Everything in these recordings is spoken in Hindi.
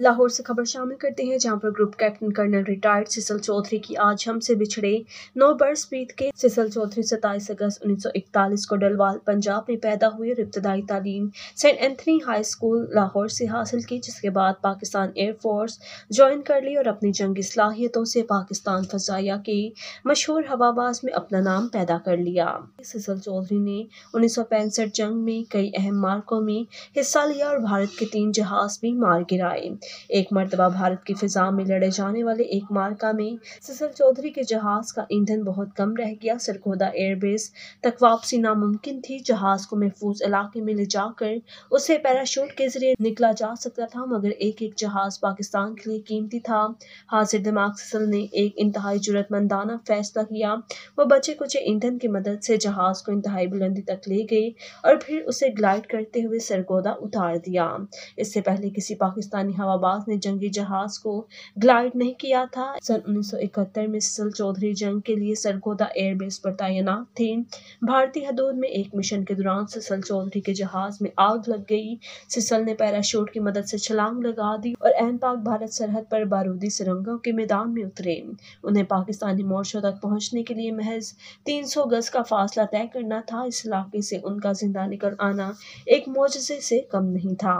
लाहौर से खबर शामिल करते हैं, जहाँ पर group captain colonel retired Sical Chaudhary की आज हमसे बिछड़े नौ बर्स बीत के सिसल चौधरी सताईस अगस्त 1941 को डलवाल, पंजाब में पैदा हुए इब्तदाई तालीम, Saint Anthony High School Lahore से हासिल की, जिसके बाद पाकिस्तान एयरफोर्स ज्वाइन कर ली और अपनी जंगी सलाहियतों से पाकिस्तान फजाया के मशहूर हवाबाज में अपना नाम पैदा कर लिया। सिसल चौधरी ने उन्नीस सौ पैंसठ जंग में कई अहम मार्कों में हिस्सा लिया और भारत के तीन जहाज़ भी मार गिराए। एक मरतबा भारत की फिजा में लड़े जाने वाले एक मार्का में सिसल चौधरी के जहाज़ का ईंधन बहुत कम रह गया। सरगोदा एयरबेस तक वापसी नामुमकिन थी। जहाज़ को महफूज इलाके में ले जाकर उसे पैराशूट के ज़रिए निकला जा सकता था, मगर एक एक जहाज़ पाकिस्तान के लिए कीमती था। हाजिर दिमाग सिसल ने एक इंतहाई जरूरतमंदाना फैसला किया। वो बचे कुछ ईंधन की मदद से जहाज़ को इंतहाई बुलंदी तक ले गए और फिर उसे ग्लाइड करते हुए सरगोदा उतार दिया। इससे पहले किसी पाकिस्तानी हवा हवाबाज ने जंगी जहाज़ को ग्लाइड नहीं किया था। सन 1971 में सिसल चौधरी जंग के लिए सरगोदा एयरबेस पर तैनात थे। भारतीय हदूद में एक मिशन के दौरान सिसल चौधरी के जहाज़ में आग लग गई। सिसल ने पैराशूट की मदद से छलांग लगा दी और एन पाक भारत सरहद पर बारूदी सुरंगों के मैदान में उतरे। उन्हें पाकिस्तानी मोर्चों तक पहुँचने के लिए महज 300 गज का फासला तय करना था। इस इलाके से उनका ज़िंदा निकल आना एक मोजे से कम नहीं था।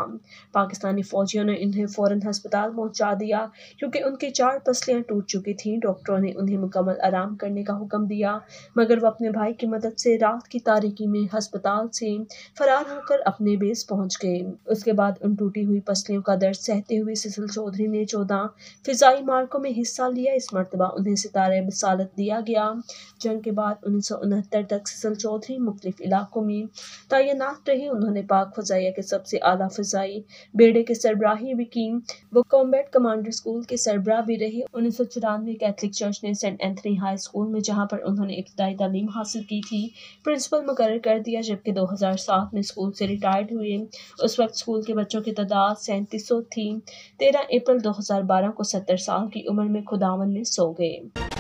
पाकिस्तानी फौजियों ने इन्हें फ़ौरन अस्पताल पहुँचा दिया, क्योंकि उनकी चार पसलियाँ टूट चुकी थीं। डॉक्टरों ने उन्हें मुकम्मल आराम करने का हुक्म दिया, मगर वो अपने भाई की मदद से रात की तारीकी में अस्पताल से फरार होकर अपने बेस पहुँच गए। उसके बाद उन टूटी हुई पसलियों का दर्द सहते हुए सिसिल चौधरी ने चौदह फिजाई मार्कों में हिस्सा लिया। इस मरतबा उन्हें सितारे बसालत दिया गया। जंग के बाद उन्नीस सौ उनहत्तर तक सिसिल चौधरी मुख्तलिफ़ इलाकों में तैनात रहे। उन्होंने पाक फजाइया के सबसे आला फजाई, बेड़े के सरबराही भी की। वो कॉम्बैट कमांडर स्कूल के सरबराह भी रहे। उन्नीस सौ चौरानवे कैथलिक चर्च ने सेंट एंथनी हाई स्कूल में, जहाँ पर उन्होंने इब्तदाई तालीम हासिल की थी प्रिंसिपल मुकर कर दिया, जबकि 2007 में स्कूल से रिटायर्ड हुए। उस वक्त स्कूल के बच्चों की तादाद सैंतीस सौ थी। तेरह अप्रैल 2012 को सत्तर साल की उम्र में खुदावन में सो गए।